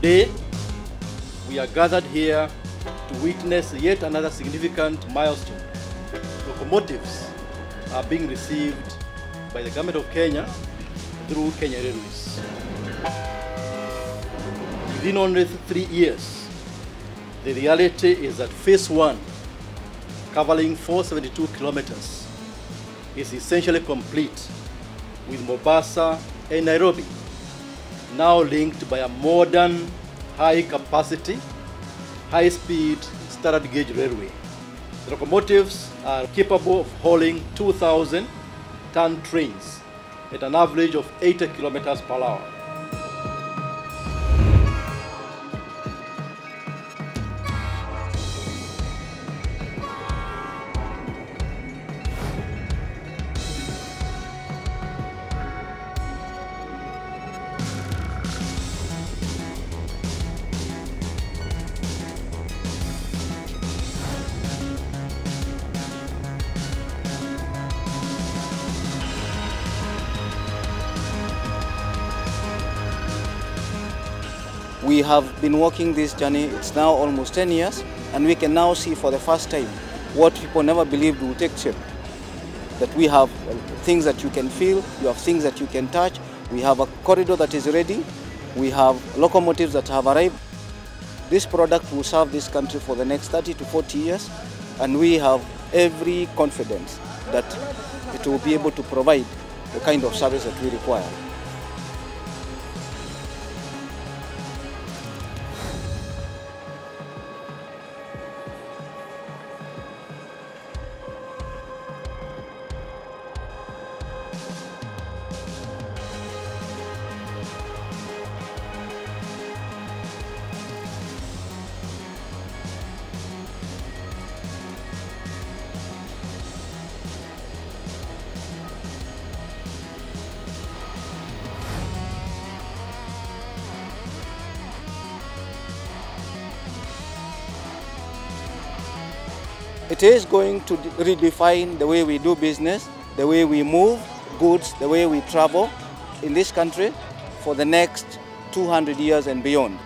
Today, we are gathered here to witness yet another significant milestone. Locomotives are being received by the government of Kenya through Kenya Railways. Within only three years, the reality is that phase one, covering 472 kilometers, is essentially complete with Mombasa and Nairobi now linked by a modern, high capacity, high speed, standard gauge railway. The locomotives are capable of hauling 2,000 ton trains at an average of 80 kilometers per hour. We have been walking this journey, it's now almost 10 years, and we can now see for the first time what people never believed will take shape. That we have things that you can feel, you have things that you can touch, we have a corridor that is ready, we have locomotives that have arrived. This product will serve this country for the next 30 to 40 years, and we have every confidence that it will be able to provide the kind of service that we require. It is going to redefine the way we do business, the way we move goods, the way we travel in this country for the next 200 years and beyond.